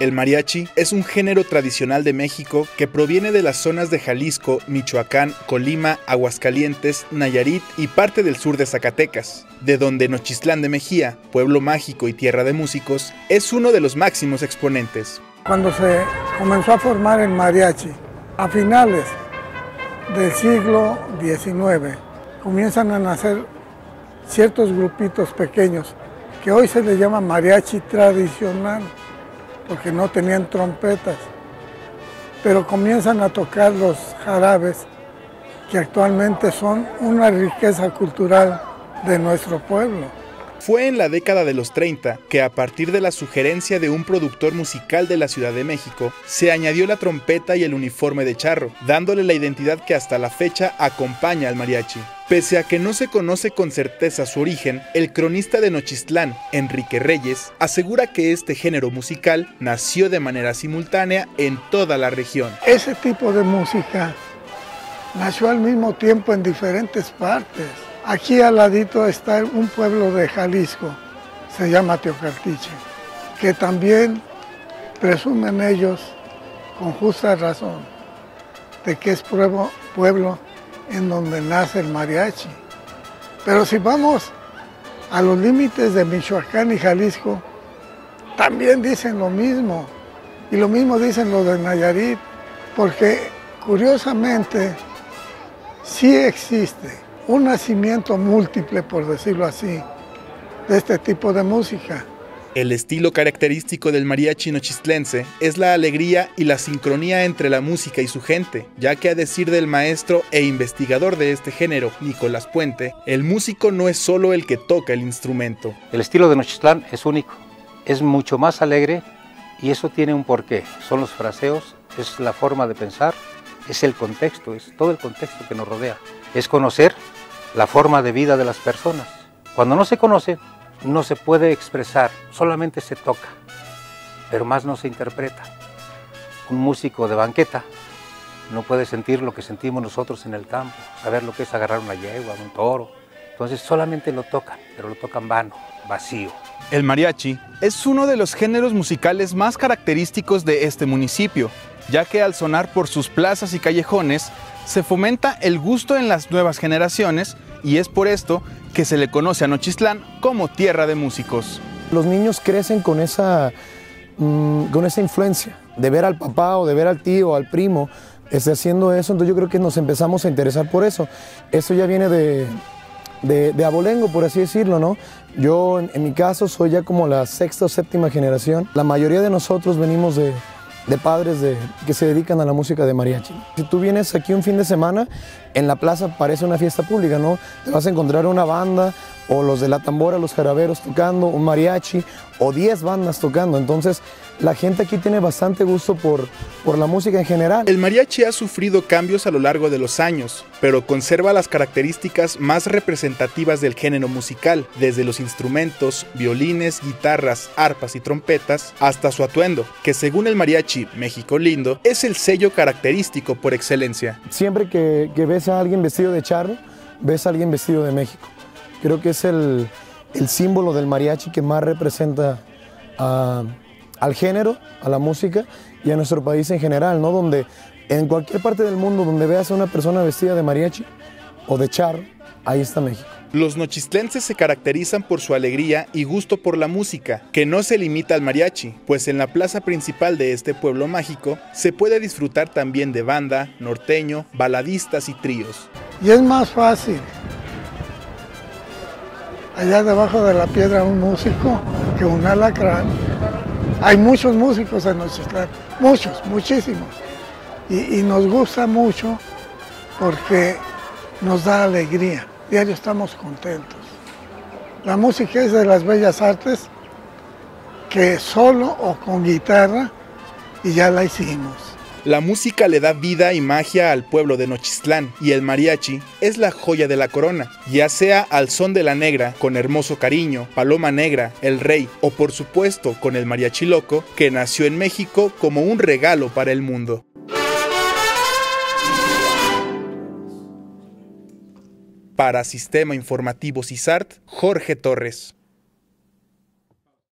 El mariachi es un género tradicional de México que proviene de las zonas de Jalisco, Michoacán, Colima, Aguascalientes, Nayarit y parte del sur de Zacatecas, de donde Nochistlán de Mejía, pueblo mágico y tierra de músicos, es uno de los máximos exponentes. Cuando se comenzó a formar el mariachi, a finales del siglo XIX, comienzan a nacer ciertos grupitos pequeños que hoy se les llama mariachi tradicional porque no tenían trompetas, pero comienzan a tocar los jarabes que actualmente son una riqueza cultural de nuestro pueblo. Fue en la década de los 30 que a partir de la sugerencia de un productor musical de la Ciudad de México, se añadió la trompeta y el uniforme de charro, dándole la identidad que hasta la fecha acompaña al mariachi. Pese a que no se conoce con certeza su origen, el cronista de Nochistlán, Enrique Reyes, asegura que este género musical nació de manera simultánea en toda la región. Ese tipo de música nació al mismo tiempo en diferentes partes. Aquí al ladito está un pueblo de Jalisco, se llama Teocartiche, que también presumen ellos, con justa razón, de que es pueblo, pueblo en donde nace el mariachi. Pero si vamos a los límites de Michoacán y Jalisco, también dicen lo mismo. Y lo mismo dicen los de Nayarit, porque curiosamente sí existe un nacimiento múltiple, por decirlo así, de este tipo de música. El estilo característico del mariachi nochistlense es la alegría y la sincronía entre la música y su gente, ya que a decir del maestro e investigador de este género, Nicolás Puente, el músico no es solo el que toca el instrumento. El estilo de Nochistlán es único, es mucho más alegre y eso tiene un porqué. Son los fraseos, es la forma de pensar, es el contexto, es todo el contexto que nos rodea. Es conocer la forma de vida de las personas. Cuando no se conoce, no se puede expresar, solamente se toca, pero más no se interpreta. Un músico de banqueta no puede sentir lo que sentimos nosotros en el campo, saber lo que es agarrar una yegua, un toro. Entonces solamente lo tocan, pero lo tocan vano, vacío. El mariachi es uno de los géneros musicales más característicos de este municipio, ya que al sonar por sus plazas y callejones, se fomenta el gusto en las nuevas generaciones y es por esto que se le conoce a Nochistlán como tierra de músicos. Los niños crecen con esa, mm, con esa influencia de ver al papá o de ver al tío o al primo esté haciendo eso, entonces yo creo que nos empezamos a interesar por eso. Eso ya viene de, de, abolengo, por así decirlo, ¿no? Yo en, en mi caso soy ya como la sexta o séptima generación. La mayoría de nosotros venimos de, de padres de, que se dedican a la música de mariachi. Si tú vienes aquí un fin de semana, en la plaza parece una fiesta pública, ¿no? Te vas a encontrar una banda o los de la tambora, los jaraberos tocando, un mariachi o 10 bandas tocando. Entonces, la gente aquí tiene bastante gusto por, por la música en general. El mariachi ha sufrido cambios a lo largo de los años, pero conserva las características más representativas del género musical, desde los instrumentos, violines, guitarras, arpas y trompetas, hasta su atuendo, que según el mariachi México Lindo, es el sello característico por excelencia. Siempre que, que ves a alguien vestido de charro, ves a alguien vestido de México. Creo que es el, el símbolo del mariachi que más representa a al género, a la música y a nuestro país en general, ¿no? Donde en cualquier parte del mundo donde veas a una persona vestida de mariachi o de charro, ahí está México. Los nochistlenses se caracterizan por su alegría y gusto por la música, que no se limita al mariachi, pues en la plaza principal de este pueblo mágico se puede disfrutar también de banda, norteño, baladistas y tríos. Y es más fácil allá debajo de la piedra un músico que un alacrán hay muchos músicos en Nochistlán, muchos, muchísimos. Y, nos gusta mucho porque nos da alegría. Diario estamos contentos. La música es de las bellas artes que solo o con guitarra y ya la hicimos. La música le da vida y magia al pueblo de Nochistlán y el mariachi es la joya de la corona, ya sea al son de la negra, con hermoso cariño, Paloma Negra, El Rey o por supuesto con el mariachi loco, que nació en México como un regalo para el mundo. Para Sistema Informativo CISART, Jorge Torres.